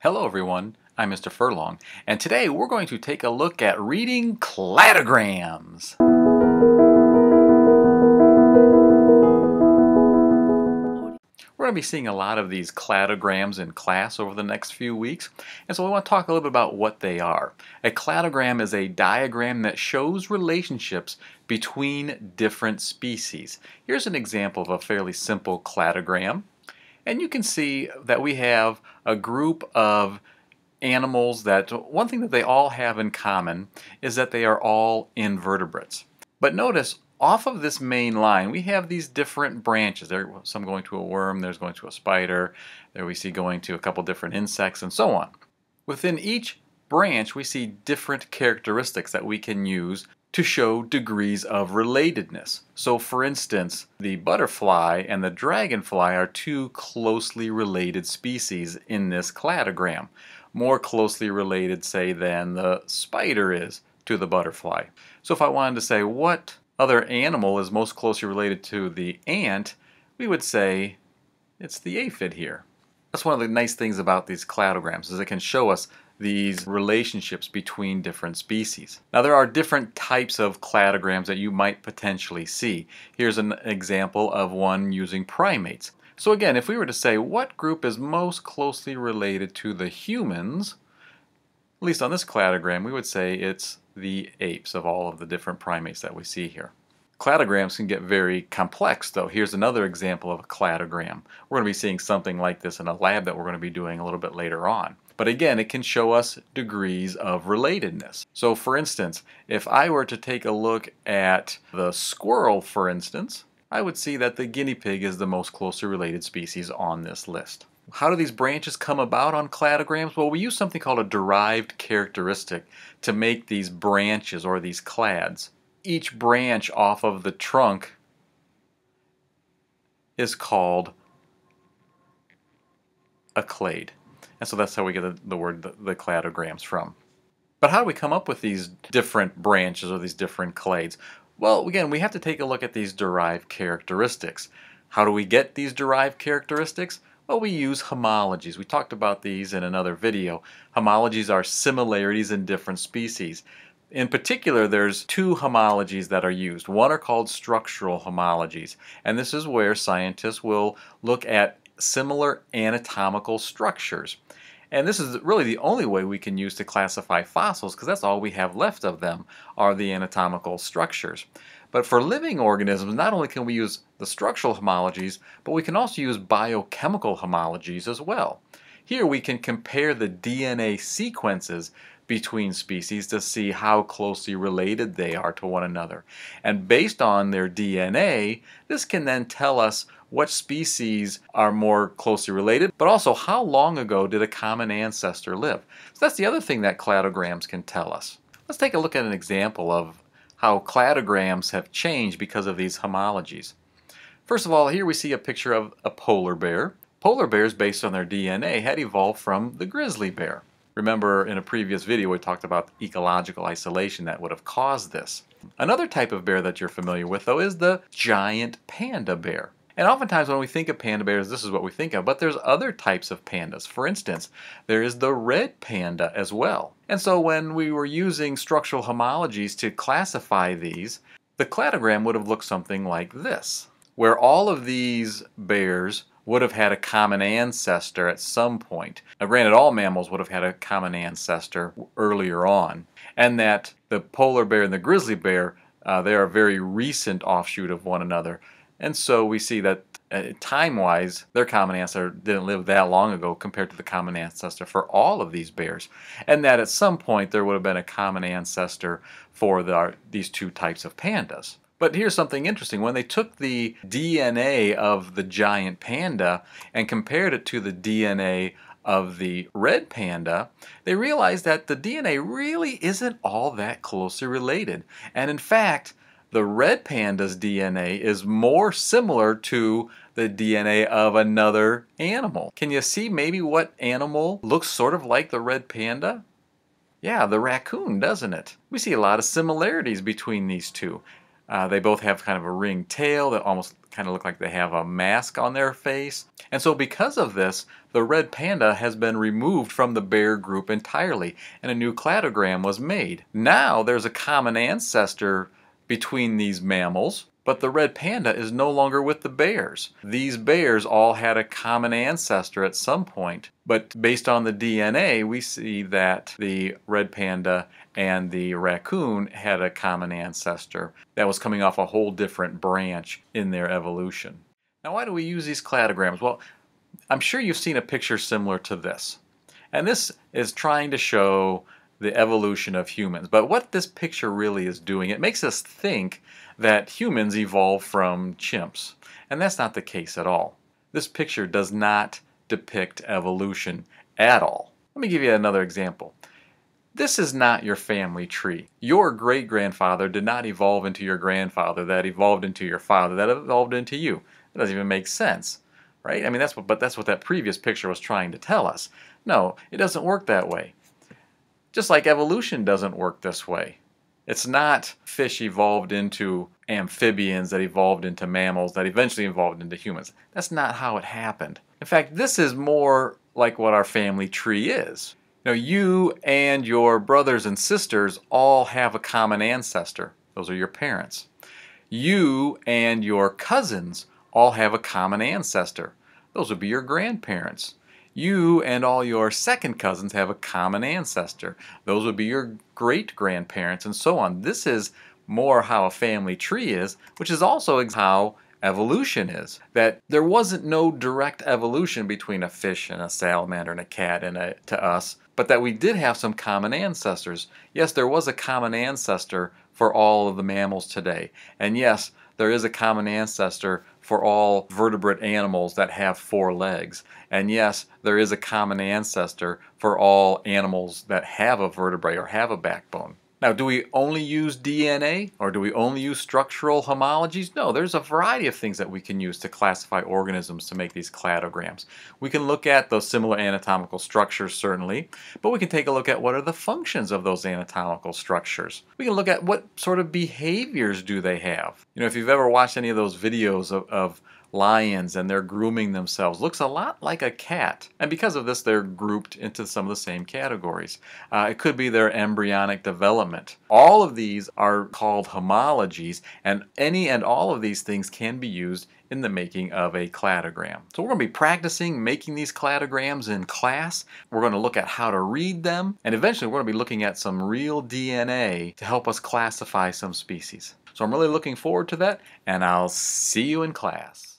Hello everyone, I'm Mr. Furlong, and today we're going to take a look at reading cladograms. We're going to be seeing a lot of these cladograms in class over the next few weeks, and so we want to talk a little bit about what they are. A cladogram is a diagram that shows relationships between different species. Here's an example of a fairly simple cladogram. And you can see that we have a group of animals that one thing that they all have in common is that they are all invertebrates. But notice off of this main line we have these different branches. There some going to a worm, there's going to a spider, there we see going to a couple different insects and so on. Within each branch we see different characteristics that we can use to show degrees of relatedness. So for instance, the butterfly and the dragonfly are two closely related species in this cladogram. More closely related, say, than the spider is to the butterfly. So if I wanted to say what other animal is most closely related to the ant, we would say it's the aphid here. That's one of the nice things about these cladograms is it can show us these relationships between different species. Now there are different types of cladograms that you might potentially see. Here's an example of one using primates. So again, if we were to say what group is most closely related to the humans, at least on this cladogram, we would say it's the apes of all of the different primates that we see here. Cladograms can get very complex though. Here's another example of a cladogram. We're going to be seeing something like this in a lab that we're going to be doing a little bit later on. But again, it can show us degrees of relatedness. So for instance, if I were to take a look at the squirrel, for instance, I would see that the guinea pig is the most closely related species on this list. How do these branches come about on cladograms? Well, we use something called a derived characteristic to make these branches or these clades. Each branch off of the trunk is called a clade. And so that's how we get the, the word the, the, cladograms from. But how do we come up with these different branches or these different clades? Well, again, we have to take a look at these derived characteristics. How do we get these derived characteristics? Well, we use homologies. We talked about these in another video. Homologies are similarities in different species. In particular, there's two homologies that are used. One are called structural homologies, and this is where scientists will look at similar anatomical structures. And this is really the only way we can use to classify fossils because that's all we have left of them are the anatomical structures. But for living organisms, not only can we use the structural homologies, but we can also use biochemical homologies as well. Here we can compare the DNA sequences between species to see how closely related they are to one another. And based on their DNA, this can then tell us what species are more closely related, but also how long ago did a common ancestor live. So that's the other thing that cladograms can tell us. Let's take a look at an example of how cladograms have changed because of these homologies. First of all, here we see a picture of a polar bear. Polar bears, based on their DNA, had evolved from the grizzly bear. Remember in a previous video we talked about ecological isolation that would have caused this. Another type of bear that you're familiar with though is the giant panda bear. And oftentimes when we think of panda bears, this is what we think of, but there's other types of pandas. For instance, there is the red panda as well. And so when we were using structural homologies to classify these, the cladogram would have looked something like this, where all of these bears would have had a common ancestor at some point. Now granted, all mammals would have had a common ancestor earlier on, and that the polar bear and the grizzly bear, uh, they are a very recent offshoot of one another. And so we see that uh, time-wise, their common ancestor didn't live that long ago compared to the common ancestor for all of these bears. And that at some point there would have been a common ancestor for the, these two types of pandas. But here's something interesting. When they took the DNA of the giant panda and compared it to the DNA of the red panda, they realized that the DNA really isn't all that closely related. And in fact, the red panda's DNA is more similar to the DNA of another animal. Can you see maybe what animal looks sort of like the red panda? Yeah, the raccoon, doesn't it? We see a lot of similarities between these two. Uh, they both have kind of a ringed tail that almost kind of look like they have a mask on their face. And so because of this, the red panda has been removed from the bear group entirely and a new cladogram was made. Now there's a common ancestor between these mammals, but the red panda is no longer with the bears. These bears all had a common ancestor at some point, but based on the DNA, we see that the red panda and the raccoon had a common ancestor that was coming off a whole different branch in their evolution. Now, why do we use these cladograms? Well, I'm sure you've seen a picture similar to this. And this is trying to show the evolution of humans. But what this picture really is doing, it makes us think that humans evolved from chimps. And that's not the case at all. This picture does not depict evolution at all. Let me give you another example. This is not your family tree. Your great grandfather did not evolve into your grandfather, that evolved into your father, that evolved into you. It doesn't even make sense, right? I mean, that's what, but that's what that previous picture was trying to tell us. No, it doesn't work that way. Just like evolution doesn't work this way. It's not fish evolved into amphibians that evolved into mammals that eventually evolved into humans. That's not how it happened. In fact, this is more like what our family tree is. Now, you and your brothers and sisters all have a common ancestor. Those are your parents. You and your cousins all have a common ancestor. Those would be your grandparents. You and all your second cousins have a common ancestor. Those would be your great grandparents and so on. This is more how a family tree is, which is also how evolution is. That there wasn't no direct evolution between a fish and a salamander and a cat and a, to us, but that we did have some common ancestors. Yes, there was a common ancestor for all of the mammals today. And yes, there is a common ancestor for all vertebrate animals that have four legs. And yes, there is a common ancestor for all animals that have a vertebrae or have a backbone. Now, do we only use DNA or do we only use structural homologies? No, there's a variety of things that we can use to classify organisms to make these cladograms. We can look at those similar anatomical structures, certainly, but we can take a look at what are the functions of those anatomical structures. We can look at what sort of behaviors do they have. You know, if you've ever watched any of those videos of, of lions and they're grooming themselves. Looks a lot like a cat. And because of this, they're grouped into some of the same categories. Uh, it could be their embryonic development. All of these are called homologies, and any and all of these things can be used in the making of a cladogram. So we're going to be practicing making these cladograms in class. We're going to look at how to read them, and eventually we're going to be looking at some real DNA to help us classify some species. So I'm really looking forward to that, and I'll see you in class.